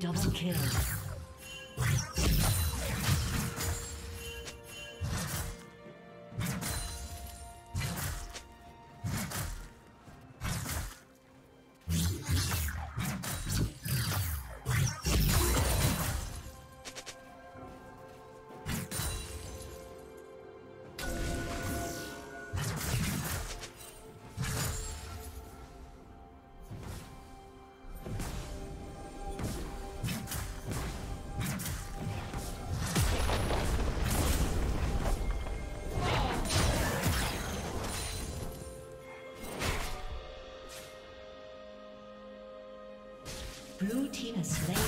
Double kill. Team has slain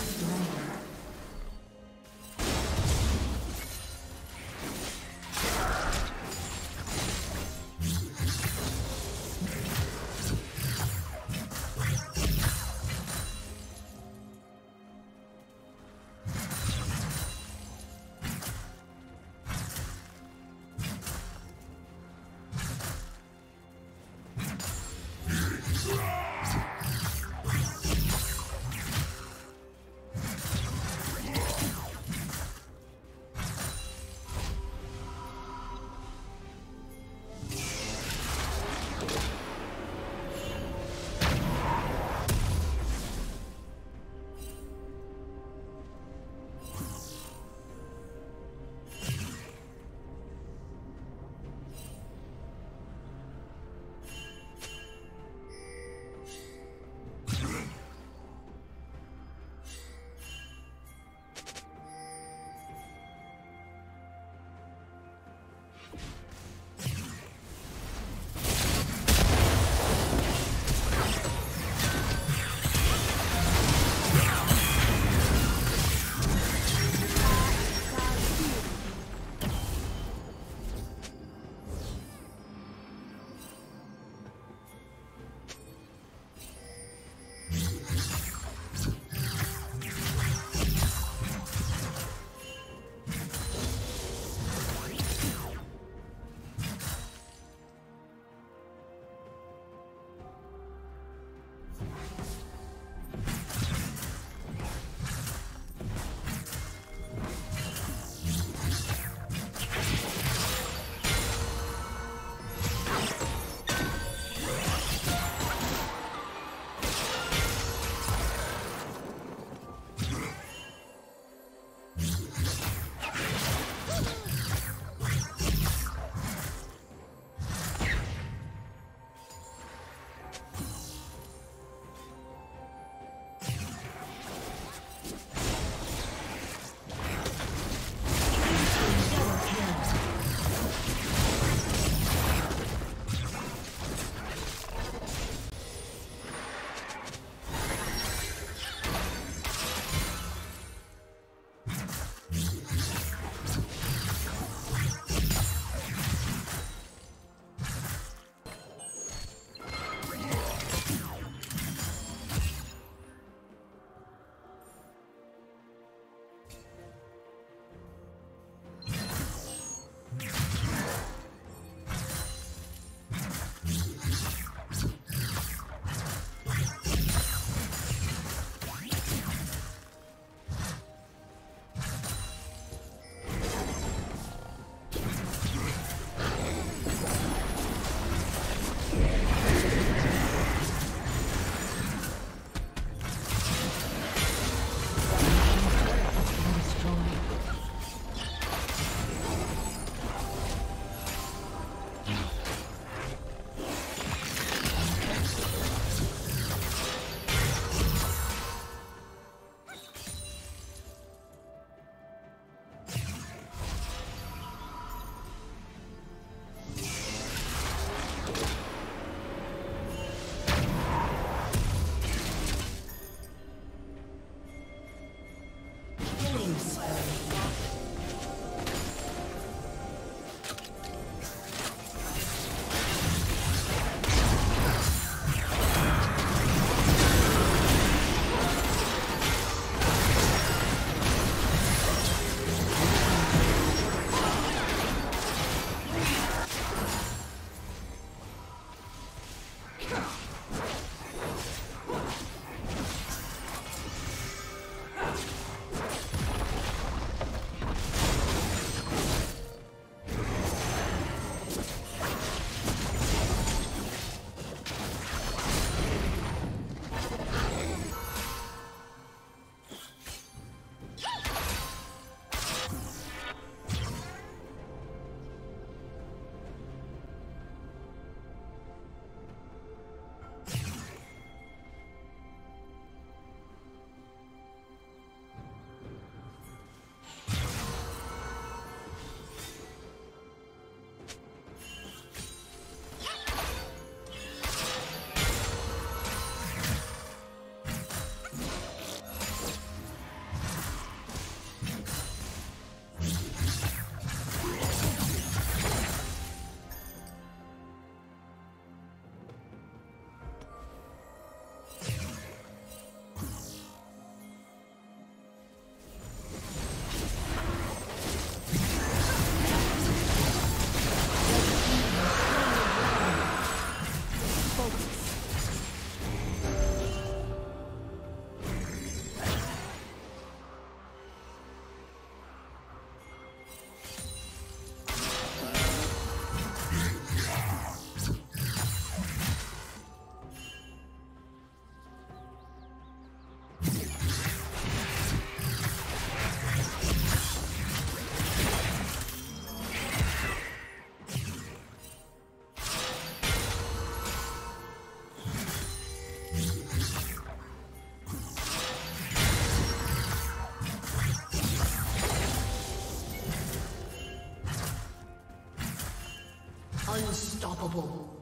Unstoppable.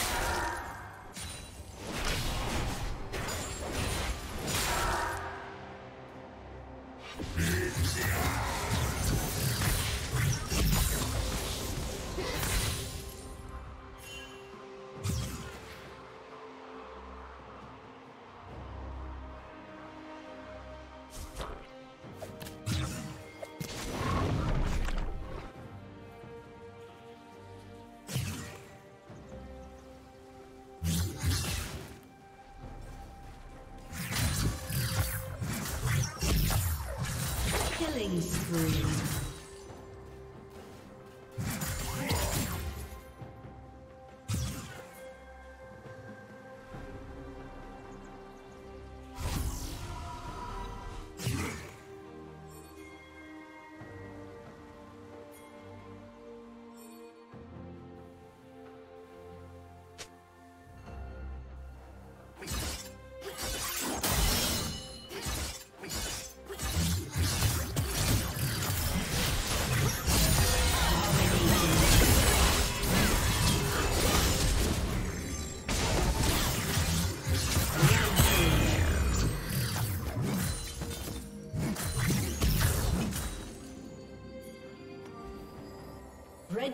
Yeah. Killing spree.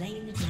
Slain the.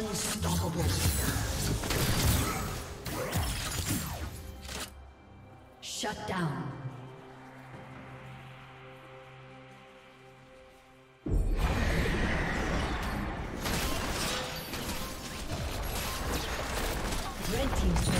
Unstoppable. Shut down. Red team's